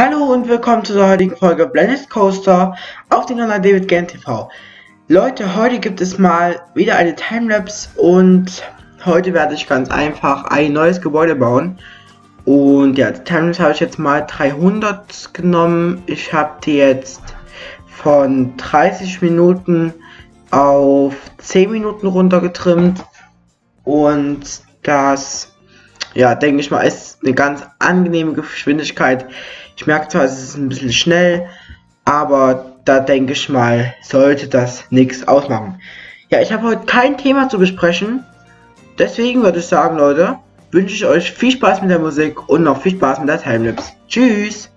Hallo und willkommen zu der heutigen Folge Blended Coaster auf dem Kanal David Gen TV. Leute, heute gibt es mal wieder eine Timelapse und heute werde ich ganz einfach ein neues Gebäude bauen. Und ja, die Timelapse habe ich jetzt mal 300 genommen. Ich habe die jetzt von 30 Minuten auf 10 Minuten runtergetrimmt. Und das, ja, denke ich mal, ist eine ganz angenehme Geschwindigkeit. Ich merke zwar, es ist ein bisschen schnell, aber da denke ich mal, sollte das nichts ausmachen. Ja, ich habe heute kein Thema zu besprechen. Deswegen würde ich sagen, Leute, wünsche ich euch viel Spaß mit der Musik und noch viel Spaß mit der Timelapse. Tschüss!